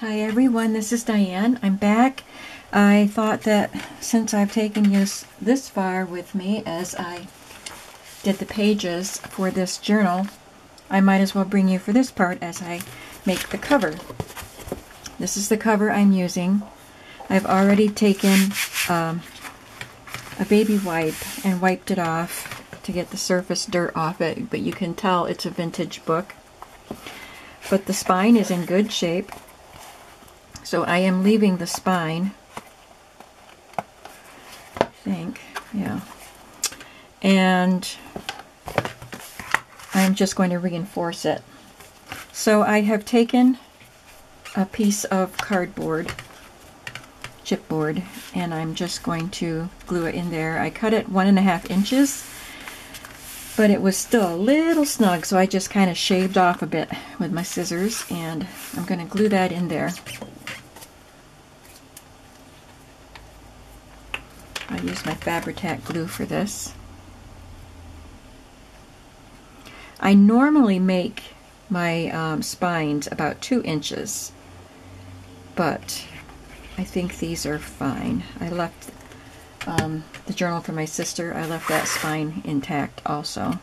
Hi everyone, this is Diane. I'm back. I thought that since I've taken you this far with me as I did the pages for this journal, I might as well bring you for this part as I make the cover. This is the cover I'm using. I've already taken um, a baby wipe and wiped it off to get the surface dirt off it, but you can tell it's a vintage book. But the spine is in good shape. So I am leaving the spine. I think, yeah. And I'm just going to reinforce it. So I have taken a piece of cardboard, chipboard, and I'm just going to glue it in there. I cut it one and a half inches but it was still a little snug, so I just kind of shaved off a bit with my scissors, and I'm going to glue that in there. I use my Fabri-Tac glue for this. I normally make my um, spines about two inches, but I think these are fine. I left um, the journal for my sister, I left that spine intact also.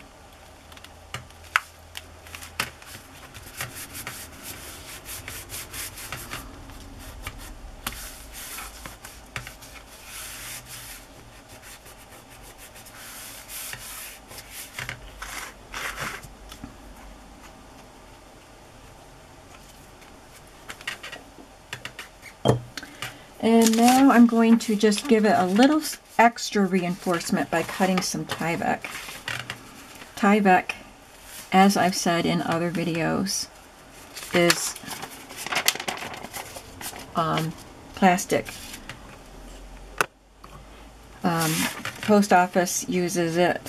And now I'm going to just give it a little extra reinforcement by cutting some Tyvek. Tyvek, as I've said in other videos, is um, plastic. Um, post office uses it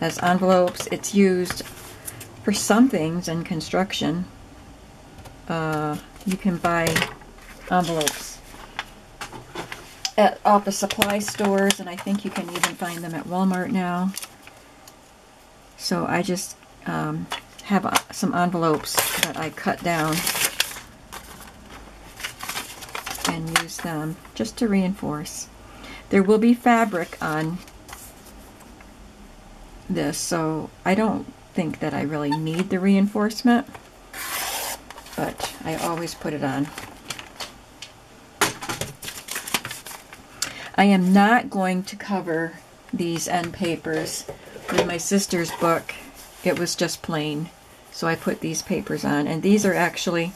as envelopes. It's used for some things in construction. Uh, you can buy envelopes at office supply stores, and I think you can even find them at Walmart now. So I just um, have uh, some envelopes that I cut down and use them just to reinforce. There will be fabric on this, so I don't think that I really need the reinforcement, but I always put it on. I am not going to cover these end papers with my sister's book. It was just plain. So I put these papers on. And these are actually,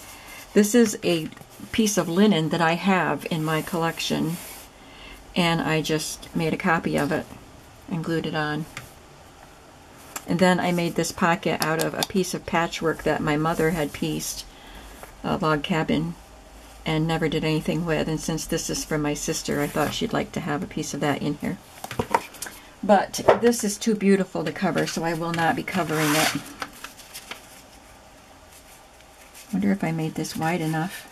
this is a piece of linen that I have in my collection. And I just made a copy of it and glued it on. And then I made this pocket out of a piece of patchwork that my mother had pieced, a log cabin and never did anything with. And since this is from my sister, I thought she'd like to have a piece of that in here. But this is too beautiful to cover, so I will not be covering it. wonder if I made this wide enough.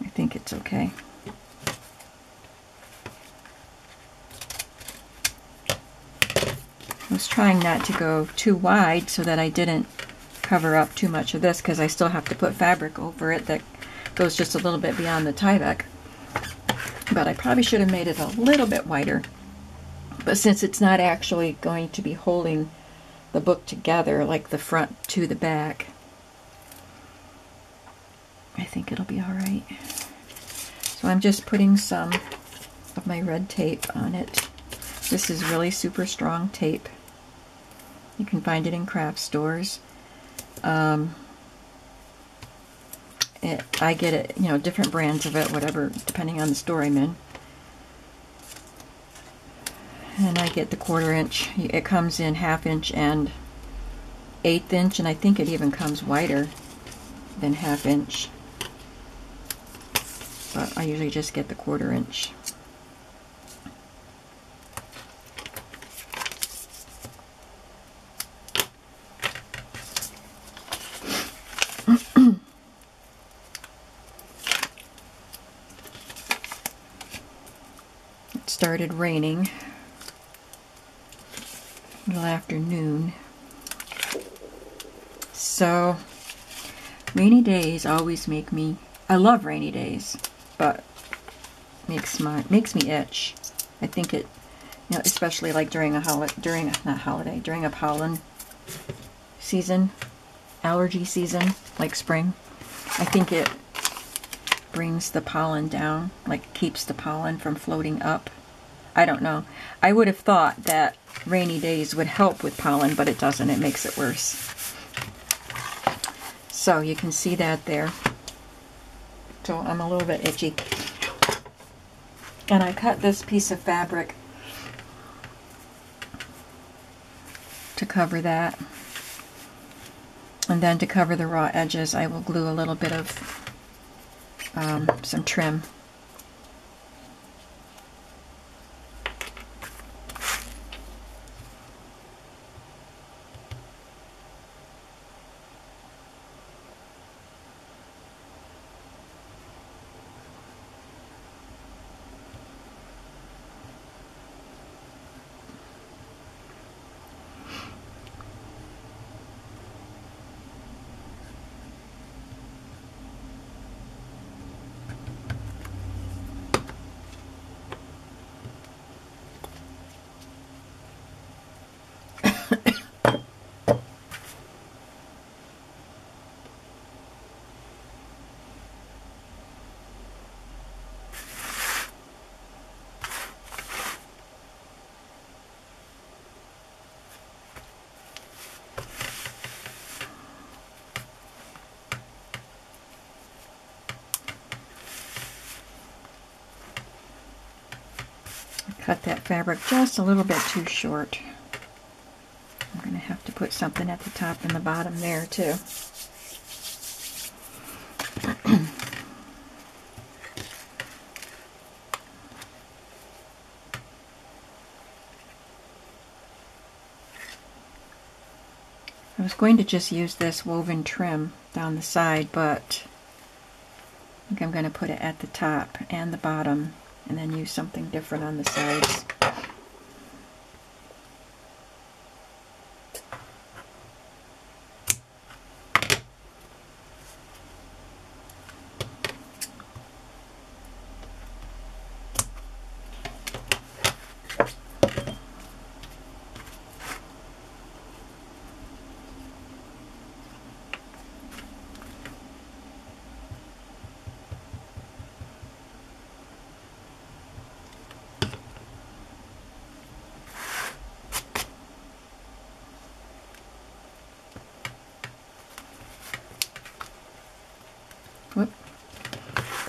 I think it's okay. I was trying not to go too wide so that I didn't cover up too much of this because I still have to put fabric over it that goes just a little bit beyond the Tyvek. But I probably should have made it a little bit wider. But since it's not actually going to be holding the book together like the front to the back, I think it'll be alright. So I'm just putting some of my red tape on it. This is really super strong tape. You can find it in craft stores. Um, it, I get it, you know, different brands of it, whatever, depending on the store I'm in. And I get the quarter inch. It comes in half inch and eighth inch, and I think it even comes wider than half inch. But I usually just get the quarter inch. Started raining middle afternoon. So Rainy days always make me. I love rainy days, but makes my makes me itch. I think it, you know, especially like during a holiday, during a, not holiday, during a pollen season, allergy season, like spring. I think it brings the pollen down, like keeps the pollen from floating up. I don't know. I would have thought that rainy days would help with pollen, but it doesn't. It makes it worse. So you can see that there. So I'm a little bit itchy. And I cut this piece of fabric to cover that. And then to cover the raw edges, I will glue a little bit of um, some trim. Cut that fabric just a little bit too short. I'm going to have to put something at the top and the bottom there too. I was going to just use this woven trim down the side, but I think I'm going to put it at the top and the bottom and then use something different on the sides.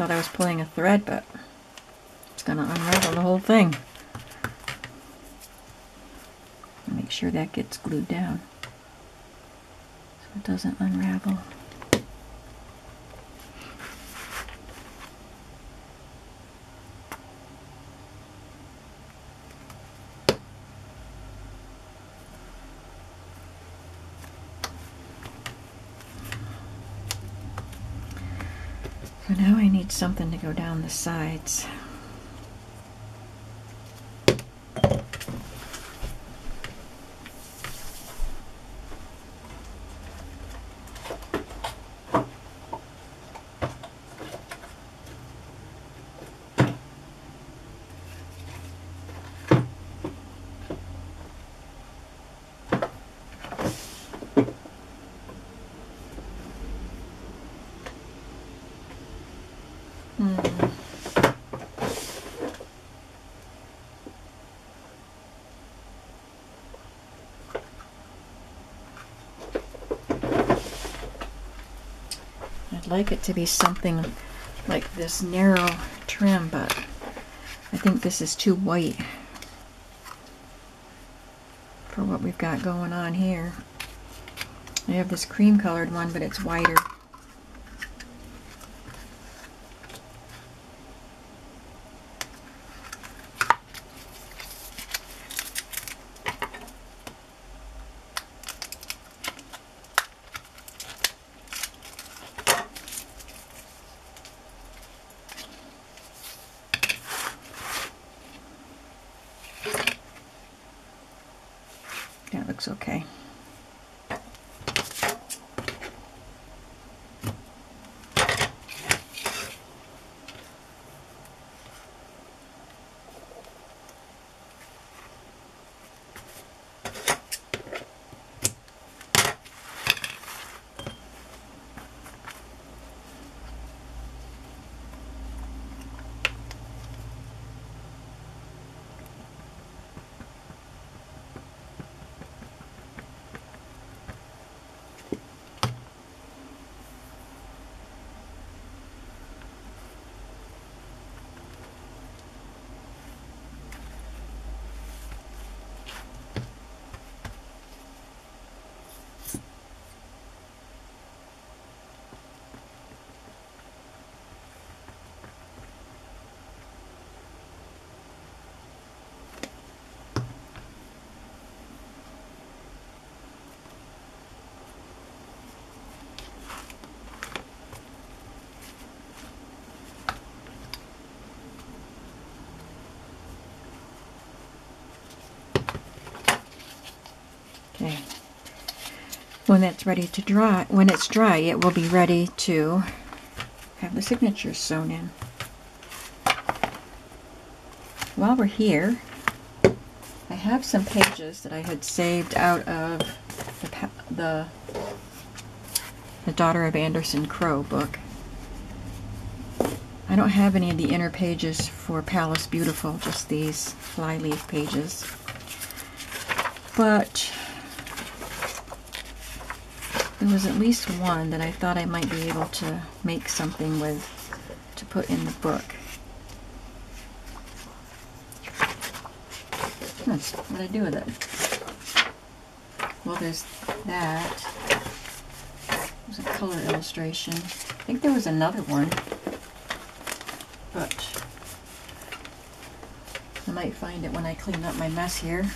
Thought I was pulling a thread, but it's going to unravel the whole thing. Make sure that gets glued down so it doesn't unravel. So now I need something to go down the sides. Hmm. like it to be something like this narrow trim, but I think this is too white for what we've got going on here. I have this cream colored one, but it's whiter. Looks okay. When that's ready to dry, when it's dry, it will be ready to have the signatures sewn in. While we're here, I have some pages that I had saved out of the, the, the Daughter of Anderson Crow book. I don't have any of the inner pages for Palace Beautiful, just these flyleaf pages. But there was at least one that I thought I might be able to make something with to put in the book. That's what I do with it. Well, there's that. There's a color illustration. I think there was another one. But I might find it when I clean up my mess here.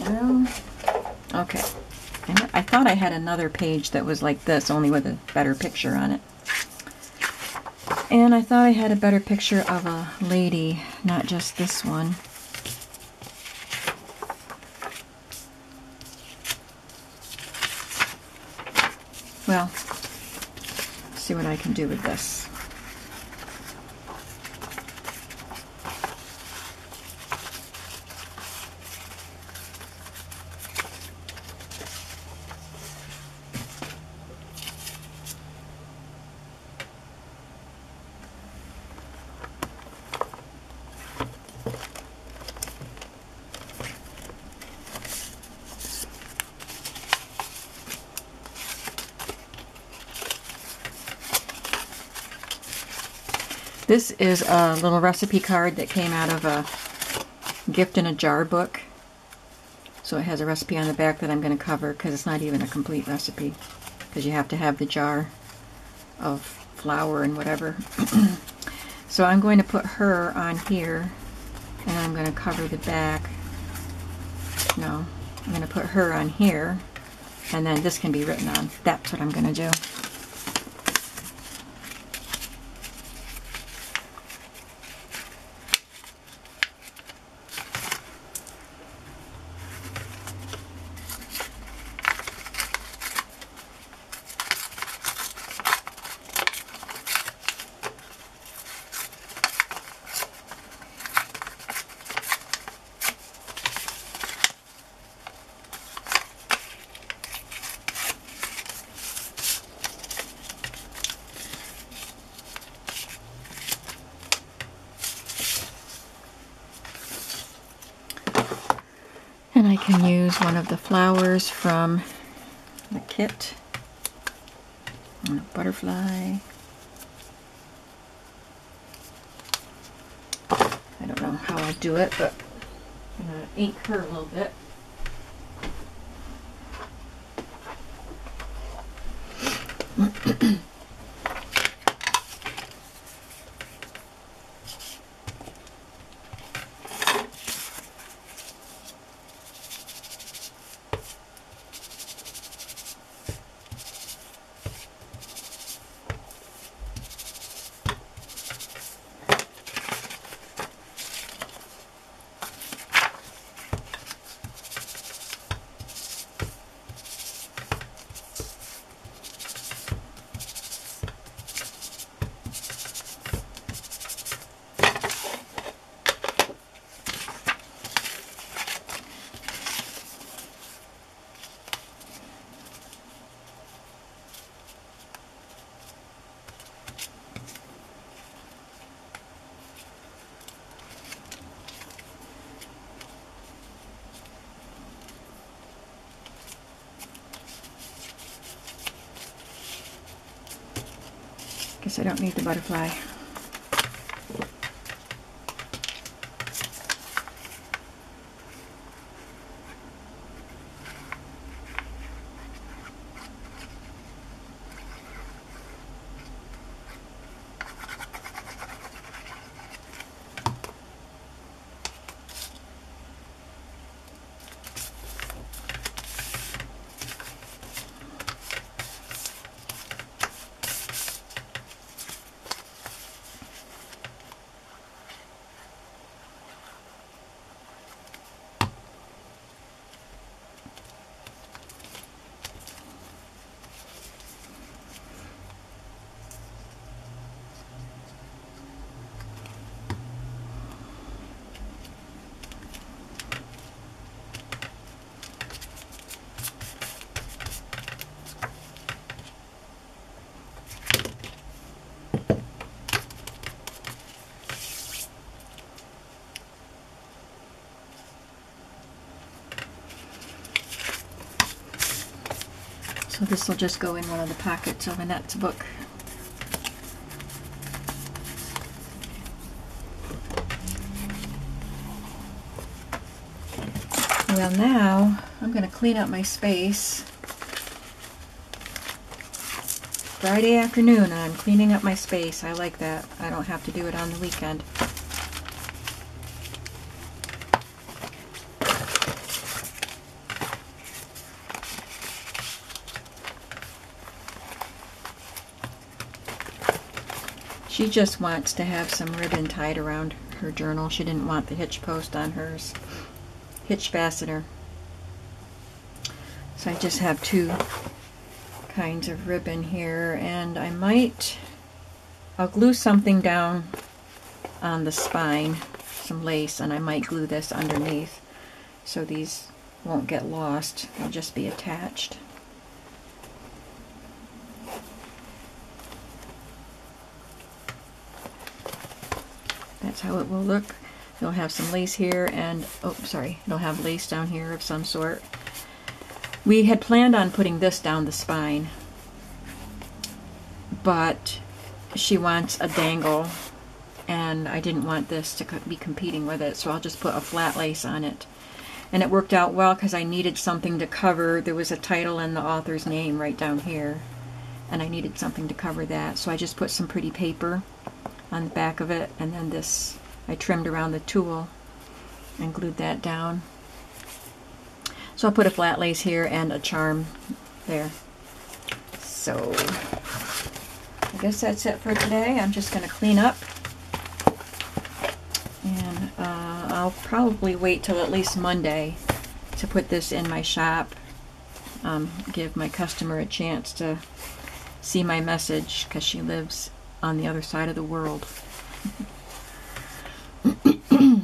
Well, okay. I thought I had another page that was like this, only with a better picture on it. And I thought I had a better picture of a lady, not just this one. Well, see what I can do with this. This is a little recipe card that came out of a gift in a jar book. So it has a recipe on the back that I'm going to cover because it's not even a complete recipe because you have to have the jar of flour and whatever. so I'm going to put her on here and I'm going to cover the back. No, I'm going to put her on here and then this can be written on. That's what I'm going to do. And I can use one of the flowers from the kit. And a butterfly. I don't know how I'll do it, but I'm going to ink her a little bit. I don't need the butterfly. So this will just go in one of the pockets of Annette's book. Well now, I'm going to clean up my space. Friday afternoon, I'm cleaning up my space. I like that. I don't have to do it on the weekend. She just wants to have some ribbon tied around her journal. She didn't want the hitch post on hers. Hitch fastener. So I just have two kinds of ribbon here and I might, I'll glue something down on the spine, some lace, and I might glue this underneath so these won't get lost. They'll just be attached. That's how it will look. You'll have some lace here and, oh, sorry, you'll have lace down here of some sort. We had planned on putting this down the spine, but she wants a dangle and I didn't want this to be competing with it, so I'll just put a flat lace on it. And it worked out well because I needed something to cover. There was a title and the author's name right down here, and I needed something to cover that. So I just put some pretty paper on the back of it and then this I trimmed around the tool and glued that down. So I'll put a flat lace here and a charm there. So I guess that's it for today. I'm just going to clean up and uh, I'll probably wait till at least Monday to put this in my shop. Um, give my customer a chance to see my message because she lives on the other side of the world.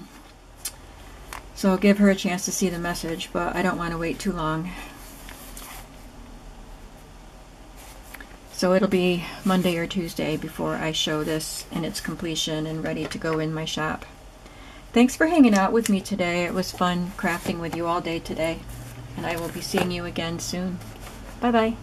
so I'll give her a chance to see the message, but I don't want to wait too long. So it'll be Monday or Tuesday before I show this in its completion and ready to go in my shop. Thanks for hanging out with me today. It was fun crafting with you all day today. And I will be seeing you again soon. Bye-bye.